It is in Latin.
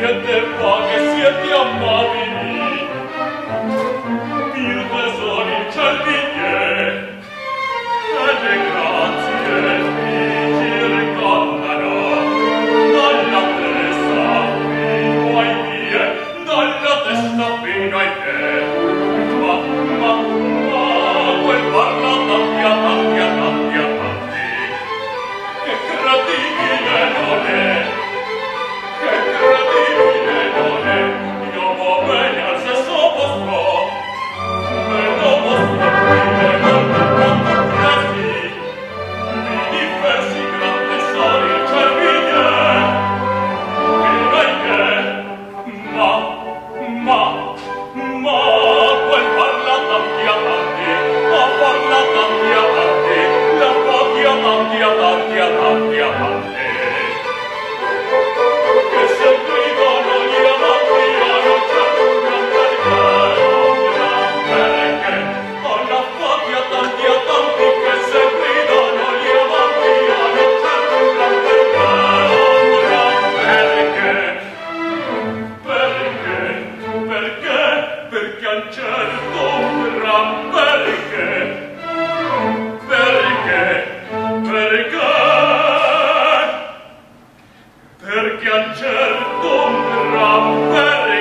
siete paghe, siete amati, perché al certo un gran